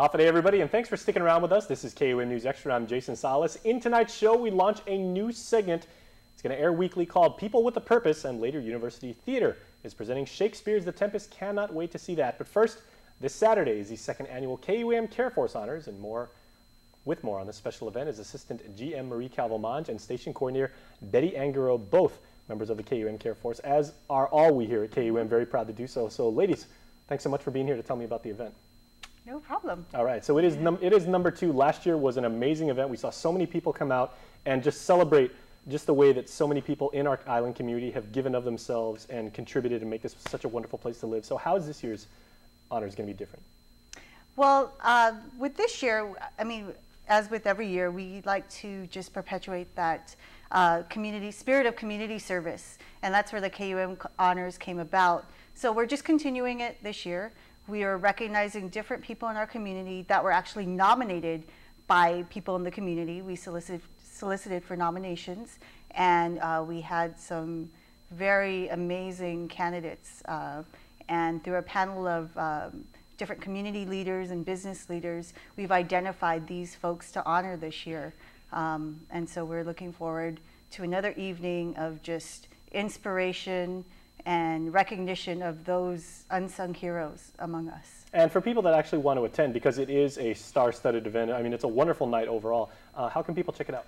Hafa Adai, everybody, and thanks for sticking around with us. This is KUAM News Extra. I'm Jason Salas. In tonight's show, we launch a new segment. It's going to air weekly called People with a Purpose, and later University Theater is presenting Shakespeare's The Tempest. Cannot wait to see that. But first, this Saturday is the second annual KUAM Care Force Honors, and more with more on this special event is Assistant GM Marie Calvo-Monge and Station Coordinator Betty Ann Guerrero, both members of the KUAM Care Force, as are all we here at KUAM. Very proud to do so. So, ladies, thanks so much for being here to tell me about the event. No problem. All right, so it is, it is number two. Last year was an amazing event. We saw so many people come out and just celebrate just the way that so many people in our island community have given of themselves and contributed and make this such a wonderful place to live. So how is this year's honors going to be different? Well, uh, with this year, I mean, as with every year, we like to just perpetuate that uh, community spirit of community service, and that's where the KUAM honors came about. So we're just continuing it this year. We are recognizing different people in our community that were actually nominated by people in the community. We solicited, solicited for nominations, and uh, we had some very amazing candidates. Uh, and through a panel of um, different community leaders and business leaders, we've identified these folks to honor this year. Um, and so we're looking forward to another evening of just inspiration and recognition of those unsung heroes among us. And for people that actually want to attend, because it is a star-studded event, I mean, it's a wonderful night overall, uh, how can people check it out?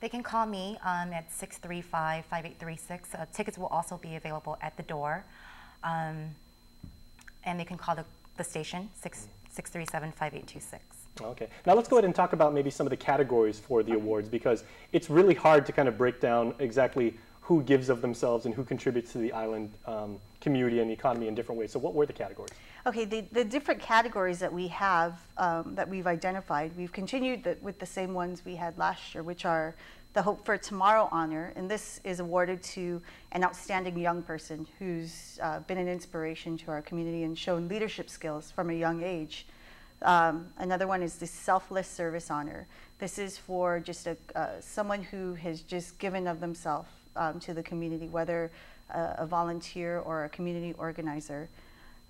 They can call me um, at 635-5836. Uh, tickets will also be available at the door. Um, and they can call the, the station, 637-5826. Okay. Now let's go ahead and talk about maybe some of the categories for the awards because it's really hard to kind of break down exactly who gives of themselves and who contributes to the island um, community and the economy in different ways. So what were the categories? Okay, the, the different categories that we have, um, that we've identified, we've continued the, with the same ones we had last year, which are the Hope for Tomorrow honor, and this is awarded to an outstanding young person who's uh, been an inspiration to our community and shown leadership skills from a young age. Um, another one is the Selfless Service honor. This is for just a, uh, someone who has just given of themselves um, to the community, whether uh, a volunteer or a community organizer.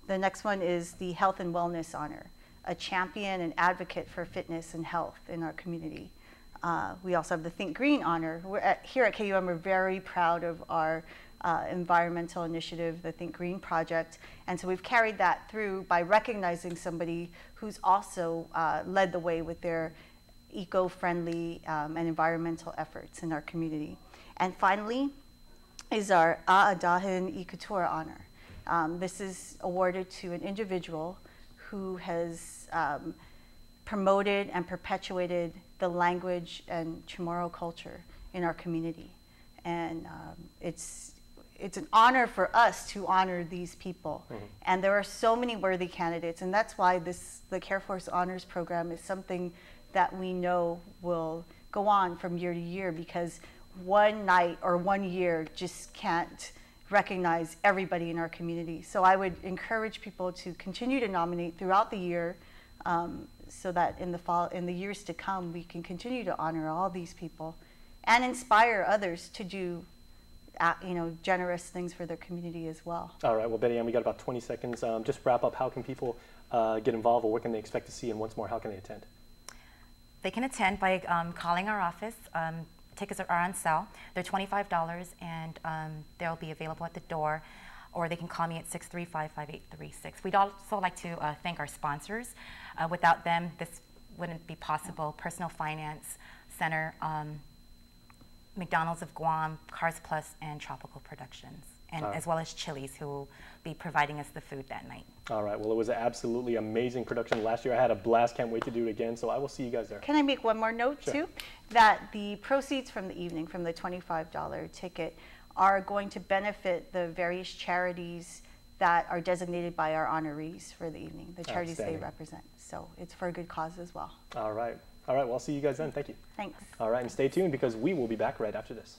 The next one is the Health and Wellness Honor, a champion and advocate for fitness and health in our community. Uh, we also have the Think Green Honor. At, here at KUAM, we're very proud of our uh, environmental initiative, the Think Green Project. And so we've carried that through by recognizing somebody who's also uh, led the way with their eco-friendly um, and environmental efforts in our community. And finally is our A'adahin Ikatura honor. Um, this is awarded to an individual who has um, promoted and perpetuated the language and Chamorro culture in our community. And um, it's, it's an honor for us to honor these people. Mm -hmm. And there are so many worthy candidates, and that's why this, the Care Force Honors Program is something that we know will go on from year to year because one night or one year just can't recognize everybody in our community. So I would encourage people to continue to nominate throughout the year um, so that in the fall, in the years to come, we can continue to honor all these people and inspire others to do uh, you know, generous things for their community as well. All right, well, Betty Ann, we got about 20 seconds. Um, just wrap up, how can people uh, get involved or what can they expect to see? And once more, how can they attend? They can attend by um, calling our office. Tickets are on sale. They're $25 and um, they'll be available at the door or they can call me at 635-5836. We'd also like to uh, thank our sponsors. Uh, without them, this wouldn't be possible. Personal Finance Center, um, McDonald's of Guam, Cars Plus, and Tropical Productions and right. as well as Chili's, who will be providing us the food that night. All right. Well, it was an absolutely amazing production last year. I had a blast. Can't wait to do it again. So I will see you guys there. Can I make one more note sure. too? That the proceeds from the evening, from the $25 ticket, are going to benefit the various charities that are designated by our honorees for the evening, the charities they represent. So it's for a good cause as well. All right. All right. Well, I'll see you guys then. Thank you. Thanks. All right. And stay tuned because we will be back right after this.